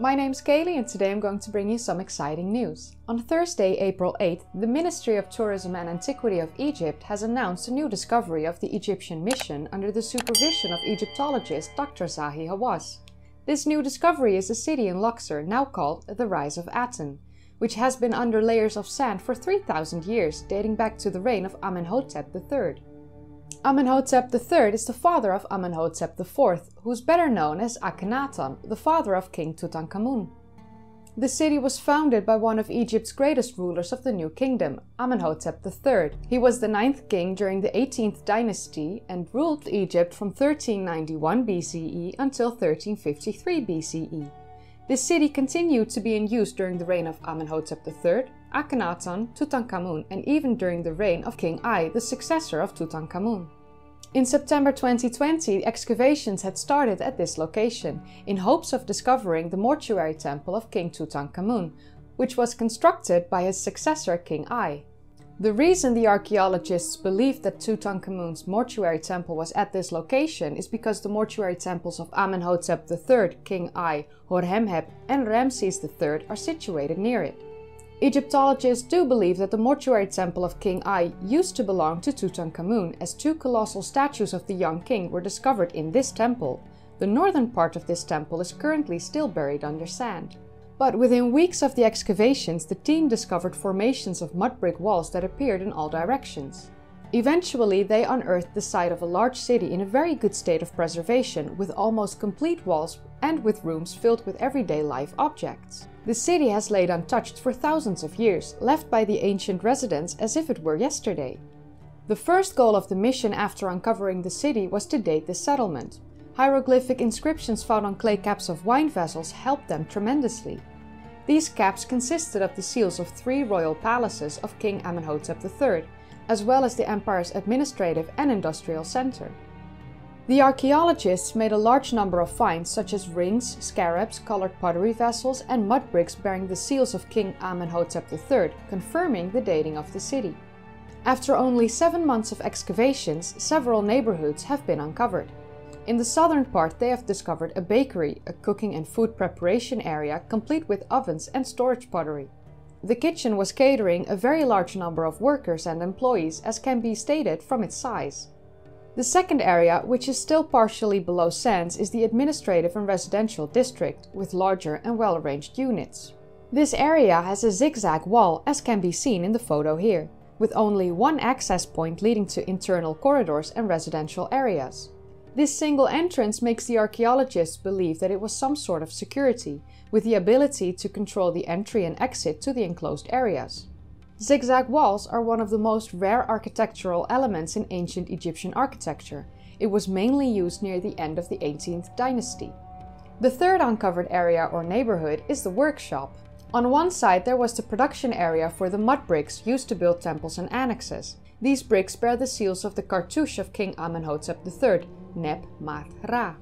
My name's Kayleigh and today I'm going to bring you some exciting news. On Thursday, April 8th, the Ministry of Tourism and Antiquity of Egypt has announced a new discovery of the Egyptian mission under the supervision of Egyptologist Dr. Zahi Hawass. This new discovery is a city in Luxor now called the Rise of Aten, which has been under layers of sand for 3000 years, dating back to the reign of Amenhotep III. Amenhotep III is the father of Amenhotep IV, who is better known as Akhenaten, the father of King Tutankhamun. The city was founded by one of Egypt's greatest rulers of the New Kingdom, Amenhotep III. He was the ninth king during the 18th dynasty and ruled Egypt from 1391 BCE until 1353 BCE. This city continued to be in use during the reign of Amenhotep III, Akhenaten, Tutankhamun, and even during the reign of King Ai, the successor of Tutankhamun. In September 2020, excavations had started at this location, in hopes of discovering the mortuary temple of King Tutankhamun, which was constructed by his successor King Ai. The reason the archaeologists believe that Tutankhamun's mortuary temple was at this location is because the mortuary temples of Amenhotep III, King Ai, Horemheb, and Ramses III are situated near it. Egyptologists do believe that the mortuary temple of King Ai used to belong to Tutankhamun, as two colossal statues of the young king were discovered in this temple. The northern part of this temple is currently still buried under sand. But within weeks of the excavations, the team discovered formations of mud brick walls that appeared in all directions. Eventually, they unearthed the site of a large city in a very good state of preservation, with almost complete walls and with rooms filled with everyday life objects. The city has laid untouched for thousands of years, left by the ancient residents as if it were yesterday. The first goal of the mission after uncovering the city was to date the settlement. Hieroglyphic inscriptions found on clay caps of wine vessels helped them tremendously. These caps consisted of the seals of three royal palaces of King Amenhotep III, as well as the empire's administrative and industrial center. The archaeologists made a large number of finds such as rings, scarabs, colored pottery vessels and mud bricks bearing the seals of King Amenhotep III, confirming the dating of the city. After only seven months of excavations, several neighborhoods have been uncovered. In the southern part they have discovered a bakery, a cooking and food preparation area complete with ovens and storage pottery. The kitchen was catering a very large number of workers and employees as can be stated from its size. The second area, which is still partially below sands, is the administrative and residential district, with larger and well-arranged units. This area has a zigzag wall, as can be seen in the photo here, with only one access point leading to internal corridors and residential areas. This single entrance makes the archaeologists believe that it was some sort of security, with the ability to control the entry and exit to the enclosed areas. Zigzag walls are one of the most rare architectural elements in ancient Egyptian architecture. It was mainly used near the end of the 18th dynasty. The third uncovered area or neighborhood is the workshop. On one side there was the production area for the mud bricks used to build temples and annexes. These bricks bear the seals of the cartouche of King Amenhotep III, Neb Mar Ra.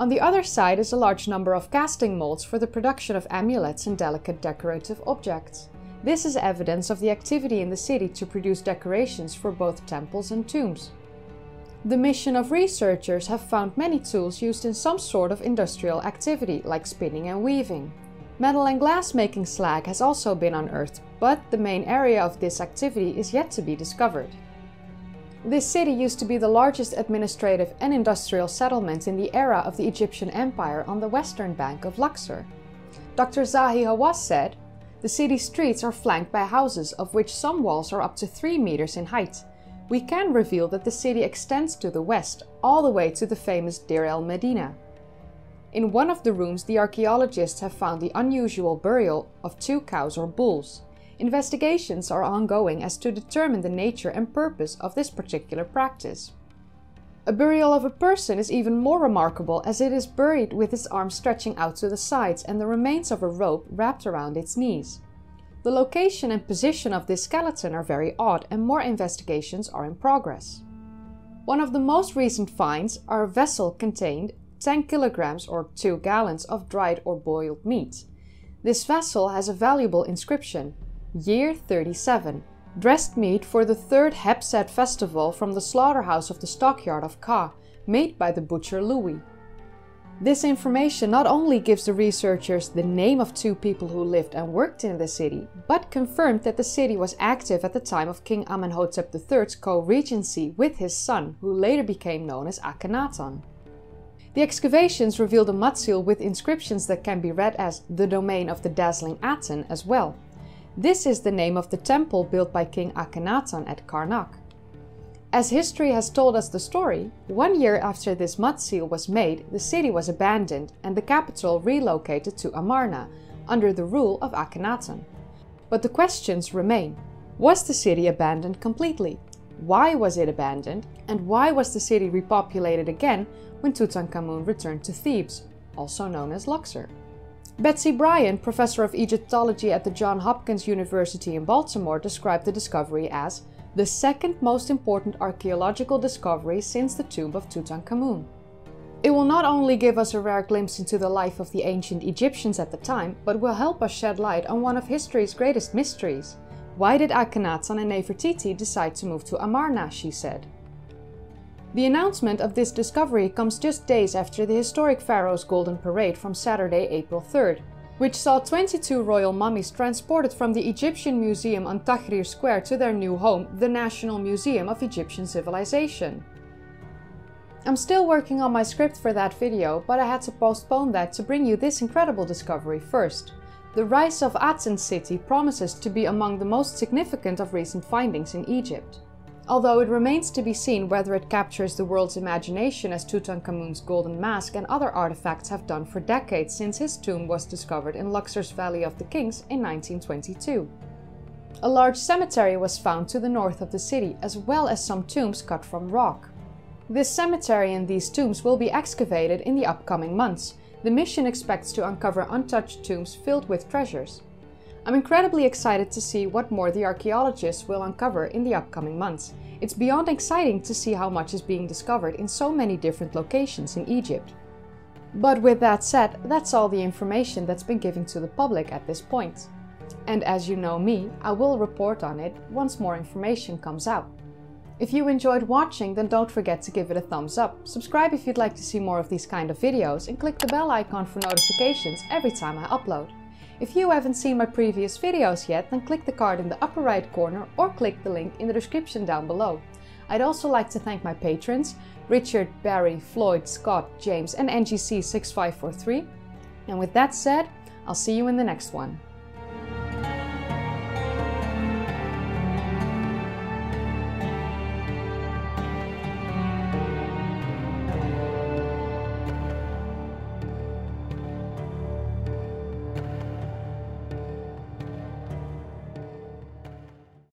On the other side is a large number of casting molds for the production of amulets and delicate decorative objects. This is evidence of the activity in the city to produce decorations for both temples and tombs. The mission of researchers have found many tools used in some sort of industrial activity, like spinning and weaving. Metal and glass making slag has also been unearthed, but the main area of this activity is yet to be discovered. This city used to be the largest administrative and industrial settlement in the era of the Egyptian Empire on the western bank of Luxor. Dr. Zahi Hawass said, the city streets are flanked by houses, of which some walls are up to 3 meters in height. We can reveal that the city extends to the west, all the way to the famous Deir el Medina. In one of the rooms, the archaeologists have found the unusual burial of two cows or bulls. Investigations are ongoing as to determine the nature and purpose of this particular practice. A burial of a person is even more remarkable as it is buried with its arms stretching out to the sides and the remains of a rope wrapped around its knees. The location and position of this skeleton are very odd and more investigations are in progress. One of the most recent finds are a vessel contained 10 kilograms or 2 gallons of dried or boiled meat. This vessel has a valuable inscription, Year 37, dressed meat for the third Heb Sed festival from the slaughterhouse of the stockyard of Ka, made by the butcher Luwy. This information not only gives the researchers the name of two people who lived and worked in the city, but confirmed that the city was active at the time of King Amenhotep III's co-regency with his son, who later became known as Akhenaten. The excavations revealed a mud seal with inscriptions that can be read as the domain of the dazzling Aten as well. This is the name of the temple built by King Akhenaten at Karnak. As history has told us the story, one year after this mud seal was made, the city was abandoned and the capital relocated to Amarna, under the rule of Akhenaten. But the questions remain. Was the city abandoned completely? Why was it abandoned? And why was the city repopulated again when Tutankhamun returned to Thebes, also known as Luxor? Betsy Bryan, professor of Egyptology at the Johns Hopkins University in Baltimore, described the discovery as the second most important archaeological discovery since the tomb of Tutankhamun. It will not only give us a rare glimpse into the life of the ancient Egyptians at the time, but will help us shed light on one of history's greatest mysteries. Why did Akhenaten and Nefertiti decide to move to Amarna, she said. The announcement of this discovery comes just days after the historic Pharaoh's Golden Parade from Saturday, April 3rd, which saw 22 royal mummies transported from the Egyptian Museum on Tahrir Square to their new home, the National Museum of Egyptian Civilization. I'm still working on my script for that video, but I had to postpone that to bring you this incredible discovery first. The rise of Aten city promises to be among the most significant of recent findings in Egypt although it remains to be seen whether it captures the world's imagination as Tutankhamun's golden mask and other artifacts have done for decades since his tomb was discovered in Luxor's Valley of the Kings in 1922. A large cemetery was found to the north of the city, as well as some tombs cut from rock. This cemetery and these tombs will be excavated in the upcoming months. The mission expects to uncover untouched tombs filled with treasures. I'm incredibly excited to see what more the archaeologists will uncover in the upcoming months. It's beyond exciting to see how much is being discovered in so many different locations in Egypt. But with that said, that's all the information that's been given to the public at this point. And as you know me, I will report on it once more information comes out. If you enjoyed watching, then don't forget to give it a thumbs up, subscribe if you'd like to see more of these kind of videos, and click the bell icon for notifications every time I upload. If you haven't seen my previous videos yet, then click the card in the upper right corner or click the link in the description down below. I'd also like to thank my patrons, Richard, Barry, Floyd, Scott, James and NGC6543. And with that said, I'll see you in the next one.